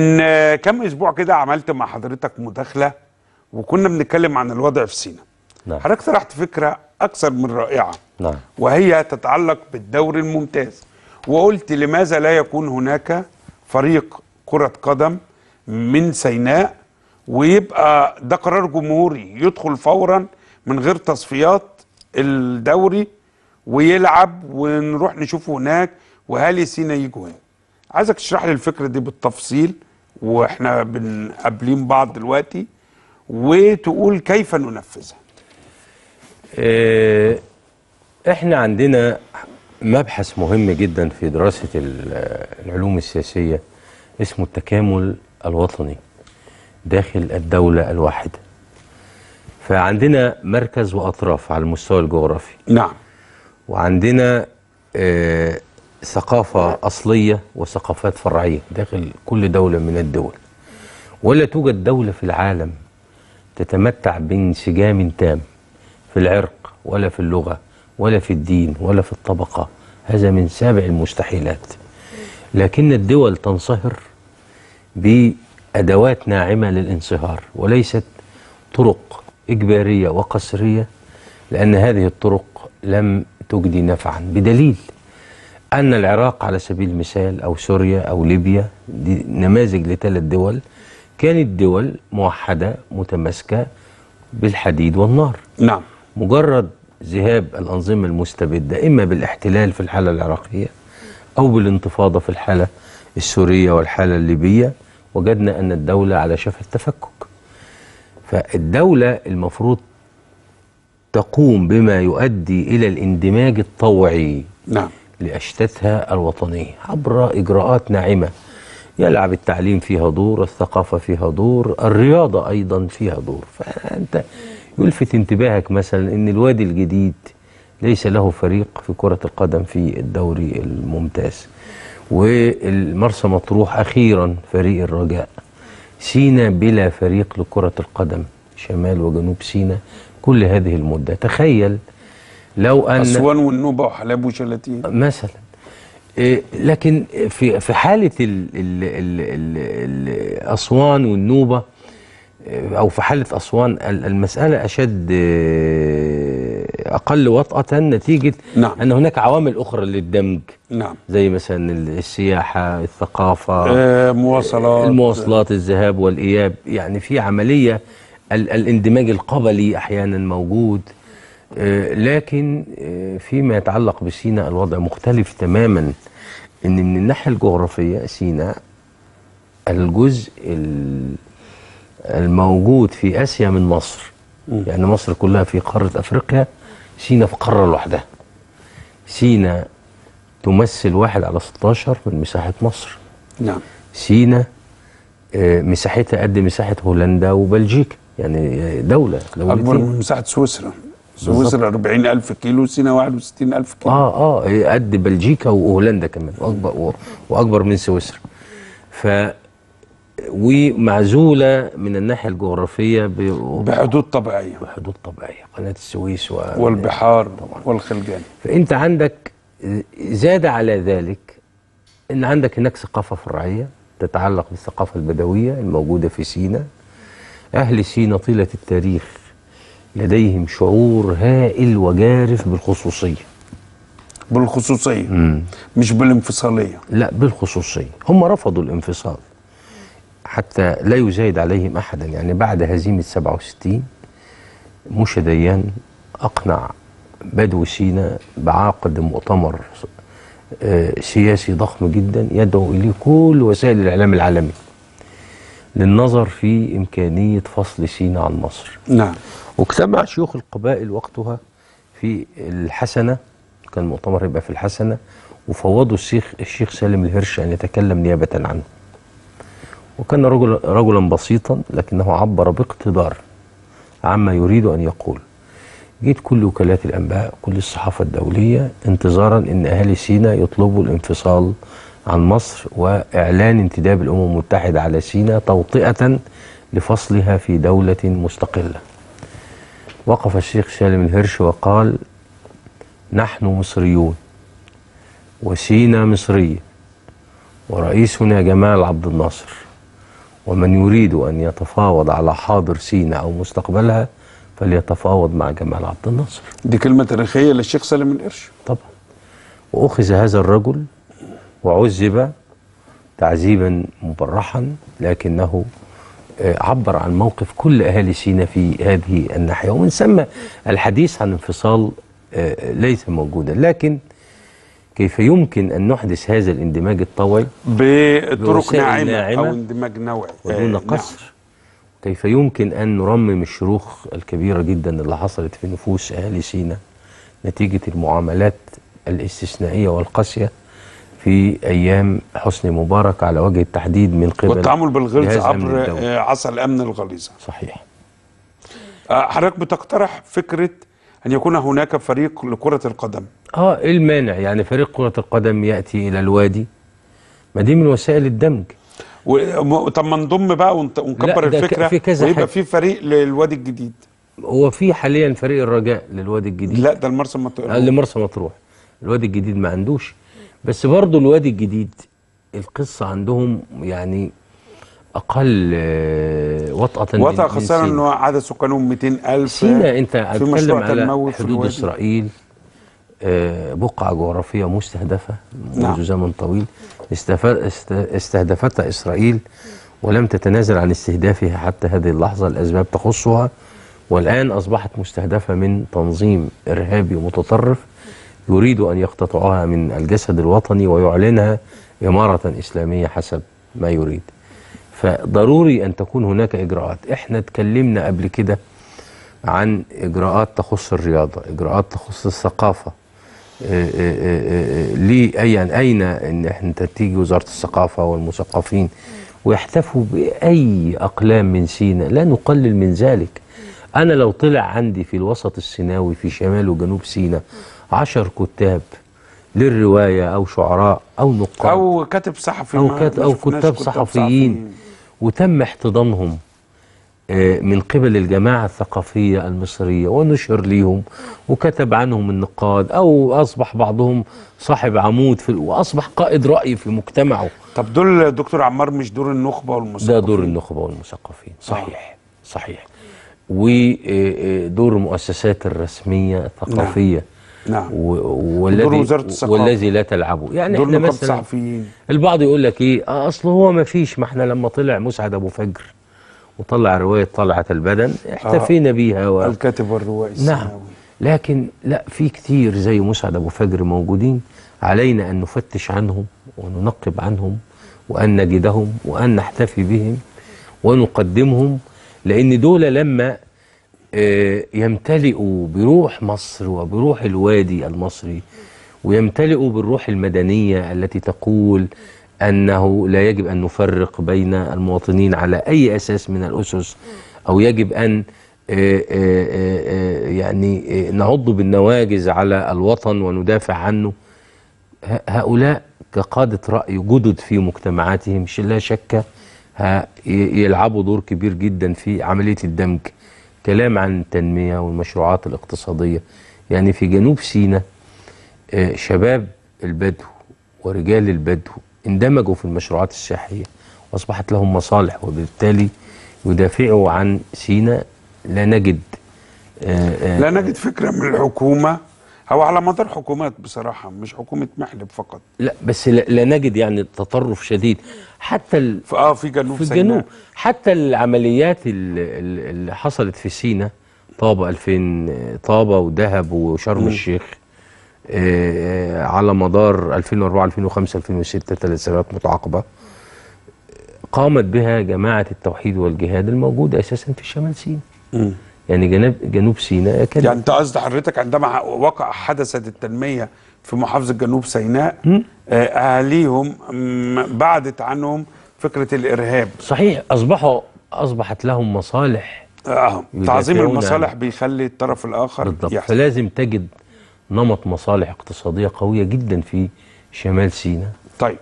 من كام أسبوع كده عملت مع حضرتك مداخلة وكنا بنتكلم عن الوضع في سينا. نعم. حضرتك طرحت فكرة أكثر من رائعة. نعم. وهي تتعلق بالدوري الممتاز. وقلت لماذا لا يكون هناك فريق كرة قدم من سيناء ويبقى ده قرار جمهوري يدخل فورا من غير تصفيات الدوري ويلعب ونروح نشوفه هناك واهالي سينا يجوا عايزك تشرح لي الفكرة دي بالتفصيل وإحنا بنقابلين بعض دلوقتي وتقول كيف ننفذها. آه، إحنا عندنا مبحث مهم جدا في دراسة ال- العلوم السياسية اسمه التكامل الوطني داخل الدولة الواحدة. فعندنا مركز وأطراف على المستوى الجغرافي. نعم. وعندنا آه، ثقافة أصلية وثقافات فرعية داخل كل دولة من الدول. ولا توجد دولة في العالم تتمتع بانسجام تام في العرق ولا في اللغة ولا في الدين ولا في الطبقة. هذا من سابع المستحيلات. لكن الدول تنصهر بأدوات ناعمة للانصهار وليست طرق إجبارية وقسرية لأن هذه الطرق لم تجدي نفعا. بدليل أن العراق على سبيل المثال أو سوريا أو ليبيا دي نماذج لثلاث دول. كانت دول موحدة متماسكة بالحديد والنار. نعم. مجرد ذهاب الأنظمة المستبدة إما بالاحتلال في الحالة العراقية أو بالانتفاضة في الحالة السورية والحالة الليبية وجدنا أن الدولة على شفا التفكك. فالدولة المفروض تقوم بما يؤدي إلى الاندماج الطوعي. نعم. لأشتاتها الوطنية عبر إجراءات ناعمة. يلعب التعليم فيها دور الثقافة فيها دور الرياضة أيضا فيها دور. فأنت يلفت انتباهك مثلا أن الوادي الجديد ليس له فريق في كرة القدم في الدوري الممتاز. والمرسى مطروح أخيرا فريق الرجاء. سينا بلا فريق لكرة القدم شمال وجنوب سينا كل هذه المدة. تخيل لو أن أسوان والنوبة وحلب وشلاتين مثلا. إيه، لكن في في حالة ال ال ال ال ال أسوان والنوبة إيه، أو في حالة أسوان ال- المسألة أشد إيه، أقل وطأة نتيجة نعم. أن هناك عوامل أخرى للدمج. نعم. زي مثلا ال- السياحة الثقافة آه مواصلات. المواصلات الذهاب والإياب. يعني في عملية ال الإندماج القبلي أحيانا موجود. لكن آه، فيما يتعلق بسيناء الوضع مختلف تماما إن من الناحية الجغرافية سيناء الجزء ال- الموجود في آسيا من مصر. يعني مصر كلها في قارة أفريقيا سيناء في قارة لوحدها. سيناء تمثل واحد على 16 من مساحة مصر. نعم. سينا آه، مساحتها قد مساحة هولندا وبلجيكا. يعني دولة أكبر من مساحة سويسرا. سويسرا 40000 كيلو سينا 61000 كيلو. آه آه هي قد بلجيكا وهولندا كمان وأكبر وأكبر من سويسرا. ف ومعزولة من الناحية الجغرافية ب- بحدود طبيعية. بحدود طبيعية قناة السويس و... والبحار والخلجان. فأنت عندك زاد على ذلك إن عندك هناك ثقافة فرعية تتعلق بالثقافة البدوية الموجودة في سيناء أهل سيناء طيلة التاريخ. لديهم شعور هائل وجارف بالخصوصية. بالخصوصية؟ مش بالانفصالية. لا بالخصوصية. هم رفضوا الانفصال. حتى لا يزايد عليهم أحدا. يعني بعد هزيمة 67 موشى ديان أقنع بدو سيناء بعقد مؤتمر آه، سياسي ضخم جدا يدعو إليه كل وسائل الإعلام العالمي. للنظر في إمكانية فصل سيناء عن مصر. نعم. واجتمع شيوخ القبائل وقتها في الحسنة كان المؤتمر يبقى في الحسنة وفوضوا الشيخ الشيخ سالم الهرش أن يتكلم نيابة عنه. وكان رجل رجلا بسيطا لكنه عبر باقتدار عما يريد أن يقول. جيت كل وكالات الأنباء كل الصحافة الدولية انتظارا أن أهالي سيناء يطلبوا الانفصال عن مصر وإعلان انتداب الأمم المتحدة على سيناء توطئة لفصلها في دولة مستقلة. وقف الشيخ سالم الهرش وقال نحن مصريون وسينا مصرية ورئيسنا جمال عبد الناصر ومن يريد أن يتفاوض على حاضر سيناء أو مستقبلها فليتفاوض مع جمال عبد الناصر. دي كلمة تاريخية للشيخ سالم القرش. طبعا. وأخذ هذا الرجل وعذب تعذيبا مبرحا لكنه آه، عبر عن موقف كل أهالي سيناء في هذه الناحية. ومن ثم الحديث عن انفصال آه، ليس موجودا. لكن كيف يمكن أن نحدث هذا الاندماج الطوعي؟ بطرق ناعمة أو اندماج نوعي. ودون آه، قصر. كيف يمكن أن نرمم الشروخ الكبيرة جدا اللي حصلت في نفوس أهالي سيناء نتيجة المعاملات الاستثنائية والقاسية؟ في أيام حسني مبارك على وجه التحديد من قبل والتعامل بالغلظ عبر. آه، عصا الأمن الغليظة. صحيح. آه، حضرتك بتقترح فكرة أن يكون هناك فريق لكرة القدم؟ آه إيه المانع؟ يعني فريق كرة القدم يأتي إلى الوادي؟ ما دي من وسائل الدمج. و- طب ما نضم بقى ونكبر الفكرة في كذا ويبقى. في فريق للوادي الجديد. هو في حاليا فريق الرجاء للوادي الجديد. لا ده المرسى مطروح اللي مرسى مطروح. الوادي الجديد ما عندوش. بس برضه الوادي الجديد القصة عندهم يعني أقل آه، وطأة من- وطأ من خاصة. انه عدد سكانهم 200000 سينا هتتكلم مشروع على حدود الوادي. إسرائيل آه، بقعة جغرافية مستهدفة منذ نعم. زمن طويل استف- است- استهدفتها إسرائيل ولم تتنازل عن استهدافها حتى هذه اللحظة الأسباب تخصها والآن أصبحت مستهدفة من تنظيم إرهابي متطرف يريد أن يقتطعها من الجسد الوطني ويعلنها إمارة إسلامية حسب ما يريد. فضروري أن تكون هناك إجراءات. إحنا اتكلمنا قبل كده عن إجراءات تخص الرياضة إجراءات تخص الثقافة. آه، آه، آه، ليه أي يعني أين إن إحنا تيجي وزارة الثقافة والمثقفين؟ ويحتفوا بأي أقلام من سيناء لا نقلل من ذلك. أنا لو طلع عندي في الوسط السيناوي في شمال وجنوب سيناء عشر كتاب للرواية أو شعراء أو نقاد أو كاتب صحفي أو, ما- كات ما أو كتاب صحفيين. وتم احتضانهم آه، من قبل الجماعة الثقافية المصرية ونشر ليهم وكتب عنهم النقاد أو أصبح بعضهم صاحب عمود في وأصبح قائد رأي في مجتمعه. طب دول دكتور عمار مش دور النخبة والمثقفين؟ ده دور النخبة والمثقفين. صحيح. صحيح. ودور المؤسسات الرسمية الثقافية. نعم و- والذي. والذي لا تلعبه يعني دور إحنا مثلا البعض يقول لك إيه آه أصل هو ما فيش ما إحنا لما طلع مسعد أبو فجر وطلع رواية طلعت البدن احتفينا بيها و... الكاتب والروائي نعم. لكن لا في كتير زي مسعد أبو فجر موجودين. علينا أن نفتش عنهم وننقب عنهم وأن نجدهم وأن نحتفي بهم ونقدمهم لأن دول لما آه، يمتلئوا بروح مصر وبروح الوادي المصري ويمتلئوا بالروح المدنية التي تقول أنه لا يجب أن نفرق بين المواطنين على أي أساس من الأسس أو يجب أن آه، آه، يعني نعض بالنواجز على الوطن وندافع عنه. هؤلاء كقادة رأي جدد في مجتمعاتهم لا شك يلعبوا دور كبير جدا في عملية الدمج. كلام عن التنمية والمشروعات الاقتصادية. يعني في جنوب سيناء آه، شباب البدو ورجال البدو اندمجوا في المشروعات السياحية وأصبحت لهم مصالح وبالتالي يدافعوا عن سيناء. لا نجد آه، آه، لا نجد فكرة من الحكومة أو على مدار حكومات بصراحة مش حكومة محلب فقط. لا بس لا, لا نجد يعني تطرف شديد. حتى ال... في آه في جنوب في سيناء. الجنوب حتى العمليات ال- ال- اللي حصلت في سينا طابة 2000 طابة ودهب وشرم الشيخ آه، على مدار 2004 2005 2006 ثلاث سنوات متعاقبة قامت بها جماعة التوحيد والجهاد الموجودة أساسا في شمال سيناء. مم. يعني جنوب جنوب سيناء كان يعني انت قصد حضرتك عندما وقع حدثت التنمية في محافظة جنوب سيناء آه، أهاليهم بعدت عنهم فكرة الإرهاب. صحيح أصبحوا أصبحت لهم مصالح آه تعظيم المصالح بيخلي الطرف الآخر بالضبط. يحصل فلازم تجد نمط مصالح اقتصادية قوية جدا في شمال سيناء. طيب.